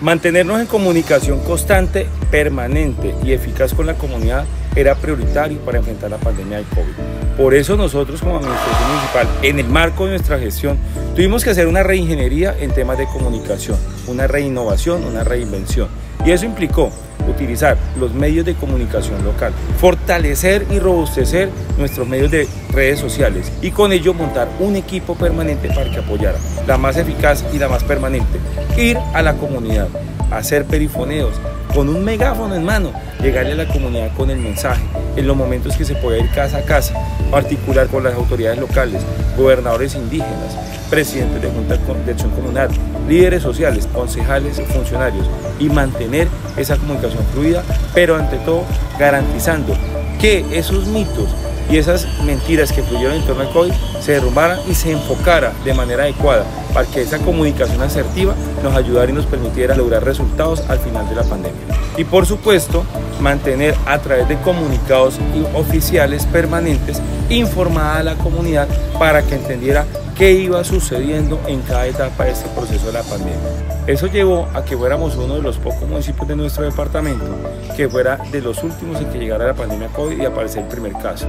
Mantenernos en comunicación constante, permanente y eficaz con la comunidad era prioritario para enfrentar la pandemia del COVID. Por eso nosotros como Administración Municipal, en el marco de nuestra gestión, tuvimos que hacer una reingeniería en temas de comunicación, una reinnovación, una reinvención. Y eso implicó utilizar los medios de comunicación local, fortalecer y robustecer nuestros medios de redes sociales y con ello montar un equipo permanente para que apoyara, la más eficaz y la más permanente, ir a la comunidad, hacer perifoneos, con un megáfono en mano, llegarle a la comunidad con el mensaje, en los momentos que se puede ir casa a casa, particular con las autoridades locales, gobernadores indígenas, presidentes de Junta de Acción Comunal, líderes sociales, concejales, funcionarios y mantener esa comunicación fluida, pero ante todo garantizando que esos mitos y esas mentiras que fluyeron en torno al COVID se derrumbaran y se enfocara de manera adecuada para que esa comunicación asertiva nos ayudara y nos permitiera lograr resultados al final de la pandemia. Y por supuesto, mantener a través de comunicados oficiales permanentes informada a la comunidad para que entendiera qué iba sucediendo en cada etapa de este proceso de la pandemia. Eso llevó a que fuéramos uno de los pocos municipios de nuestro departamento que fuera de los últimos en que llegara la pandemia COVID y aparecer el primer caso.